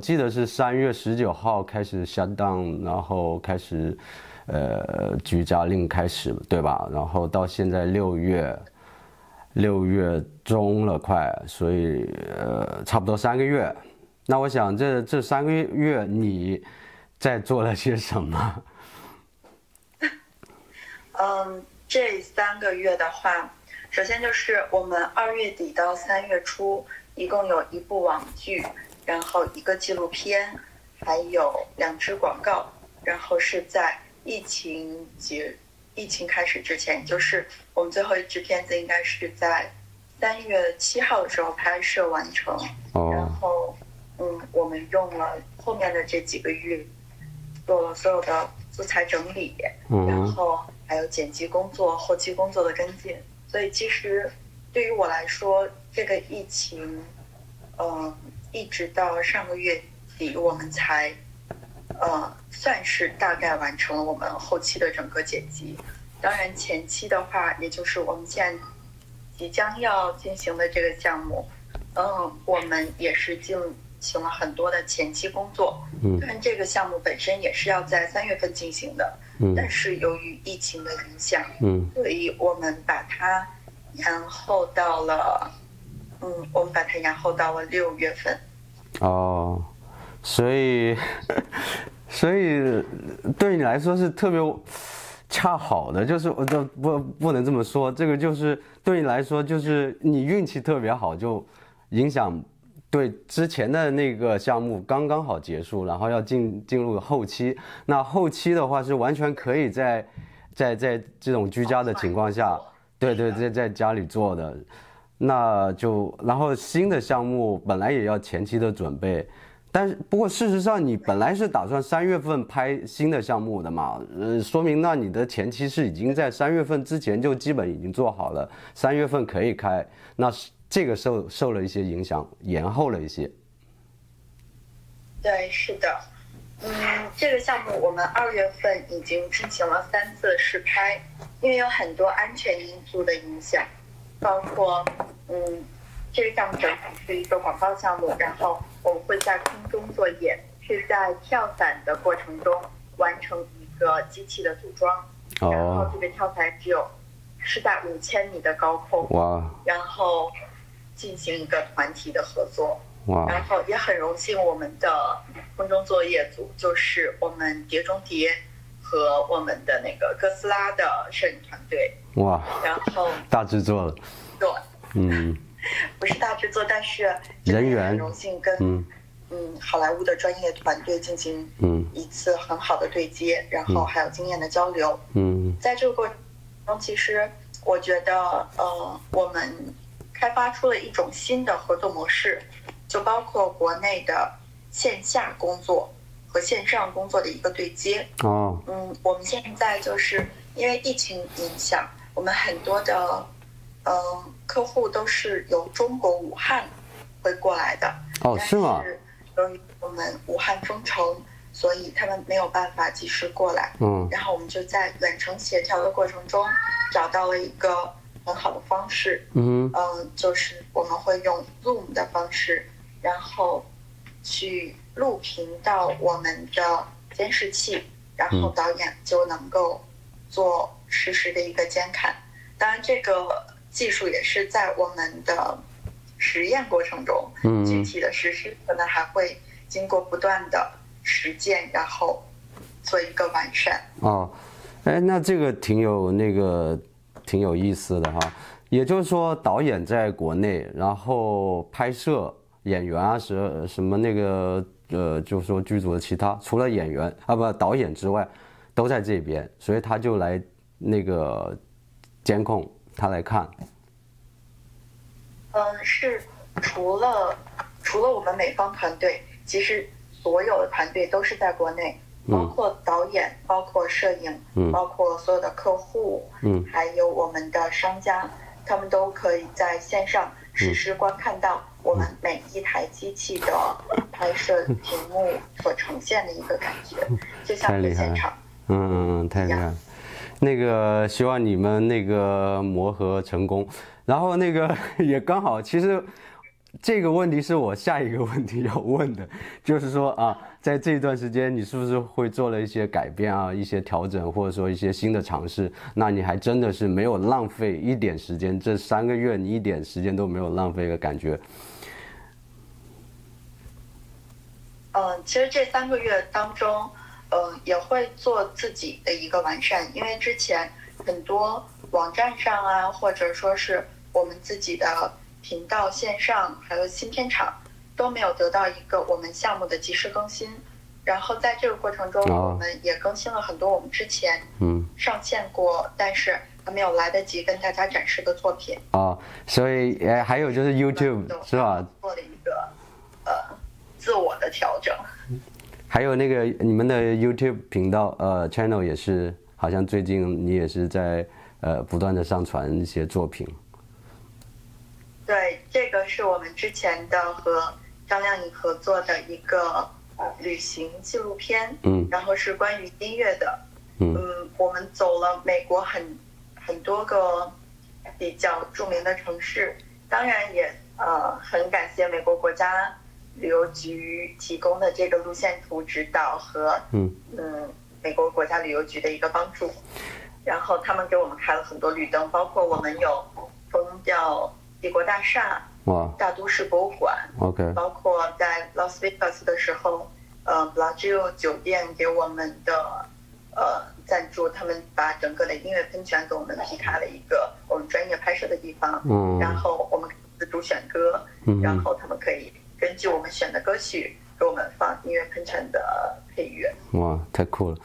记得是三月十九号开始下档，然后开始，呃，居家令开始，对吧？然后到现在六月，六月中了快，所以呃，差不多三个月。那我想这这三个月你在做了些什么？嗯，这三个月的话，首先就是我们二月底到三月初，一共有一部网剧。然后一个纪录片，还有两支广告，然后是在疫情结疫情开始之前，就是我们最后一支片子应该是在三月七号的时候拍摄完成。哦。然后，嗯，我们用了后面的这几个月，做了所有的素材整理，然后还有剪辑工作、后期工作的跟进。所以其实对于我来说，这个疫情，嗯。一直到上个月底，我们才，呃，算是大概完成了我们后期的整个剪辑。当然，前期的话，也就是我们现在即将要进行的这个项目，嗯，我们也是进行了很多的前期工作。嗯。但这个项目本身也是要在三月份进行的。嗯。但是由于疫情的影响，嗯，所以我们把它延后到了，嗯，我们把它延后到了六月份。哦，所以，所以对你来说是特别恰好的，就是我这不不能这么说，这个就是对你来说就是你运气特别好，就影响对之前的那个项目刚刚好结束，然后要进进入后期，那后期的话是完全可以在在在这种居家的情况下，对对，在在家里做的。那就，然后新的项目本来也要前期的准备，但是不过事实上你本来是打算三月份拍新的项目的嘛，呃，说明那你的前期是已经在三月份之前就基本已经做好了，三月份可以开，那这个受受了一些影响，延后了一些。对，是的，嗯，这个项目我们二月份已经进行了三次试拍，因为有很多安全因素的影响。包括，嗯，这个项目整体是一个广告项目，然后我们会在空中作业，是在跳伞的过程中完成一个机器的组装，然后这个跳伞只有是在五千米的高空，哇，然后进行一个团体的合作，哇，然后也很荣幸我们的空中作业组就是我们碟中谍和我们的那个哥斯拉的摄影团队。哇，然后大制作了，对，嗯，不是大制作，但是人员很荣幸跟嗯。嗯好莱坞的专业团队进行嗯一次很好的对接，然后还有经验的交流，嗯，在这个过程中，其实我觉得呃我们开发出了一种新的合作模式，就包括国内的线下工作和线上工作的一个对接哦，嗯，我们现在就是因为疫情影响。我们很多的，嗯，客户都是由中国武汉会过来的。哦，是吗？由于我们武汉封城，所以他们没有办法及时过来。嗯。然后我们就在远程协调的过程中，找到了一个很好的方式。嗯。嗯，就是我们会用 Zoom 的方式，然后去录屏到我们的监视器，然后导演就能够做。实时的一个监看，当然这个技术也是在我们的实验过程中，嗯，具体的实施可能还会经过不断的实践，然后做一个完善。哦，哎，那这个挺有那个挺有意思的哈。也就是说，导演在国内，然后拍摄演员啊，什什么那个呃，就是说剧组的其他除了演员啊不导演之外，都在这边，所以他就来。那个监控他来看，嗯，是除了除了我们美方团队，其实所有的团队都是在国内，包括导演，包括摄影，嗯，包括所有的客户，嗯，还有我们的商家，他们都可以在线上实时观看到我们每一台机器的拍摄屏幕所呈现的一个感觉，就像在现场，嗯，太厉害了。那个希望你们那个磨合成功，然后那个 也刚好，其实这个问题是我下一个问题要问的，就是说啊，在这一段时间你是不是会做了一些改变啊，一些调整，或者说一些新的尝试？那你还真的是没有浪费一点时间，这三个月你一点时间都没有浪费的感觉。嗯，其实这三个月当中。嗯，也会做自己的一个完善，因为之前很多网站上啊，或者说是我们自己的频道线上，还有新片场都没有得到一个我们项目的及时更新。然后在这个过程中，我们也更新了很多我们之前嗯上线过，但是还没有来得及跟大家展示的作品。哦，所以呃，还有就是 YouTube 是吧？做了一个呃自我的调整。还有那个你们的 YouTube 频道，呃，channel 也是，好像最近你也是在呃不断的上传一些作品。对，这个是我们之前的和张靓颖合作的一个旅行纪录片，嗯，然后是关于音乐的，嗯，我们走了美国很很多个比较著名的城市，当然也呃很感谢美国国家。旅游局提供的这个路线图指导和嗯。嗯美国国家旅游局的一个帮助，然后他们给我们开了很多绿灯，包括我们有封掉帝国大厦哇大都市博物馆 OK，包括在 Las Vegas 的时候，呃 b l a g i o 酒店给我们的呃赞助，他们把整个的音乐喷泉给我们劈开了一个我们专业拍摄的地方，嗯，然后我们自主选歌，嗯，然后他们可以。根据我们选的歌曲，给我们放音乐喷泉的配乐。哇，太酷了！